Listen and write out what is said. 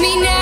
me now.